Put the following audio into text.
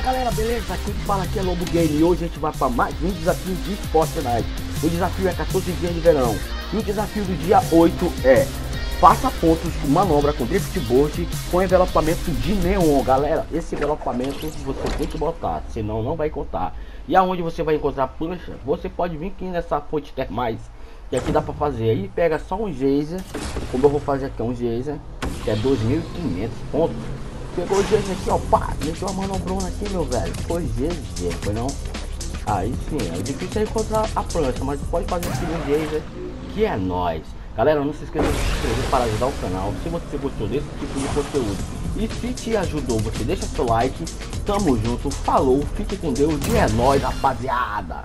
galera, beleza? Aqui fala aqui é Lobo Game e hoje a gente vai para mais um desafio de Fortnite. O desafio é 14 dias de verão e o desafio do dia 8 é Faça pontos com manobra com drift board com envelopamento de neon, galera. Esse envelopamento você tem que botar, senão não vai contar. E aonde você vai encontrar plancha, você pode vir aqui nessa fonte termais, que aqui dá para fazer. Aí pega só um geyser, como eu vou fazer aqui um geyser, que é 2.500 pontos. Pegou o geyser aqui, ó, pá, meteu a manobrona aqui, meu velho. Foi geyser, foi não? Aí sim, é difícil encontrar a plancha, mas pode fazer aqui no geyser, que é nós. Galera, não se esqueça de se inscrever para ajudar o canal se você gostou desse tipo de conteúdo. E se te ajudou, você deixa seu like. Tamo junto, falou, fique com Deus e é nóis, rapaziada.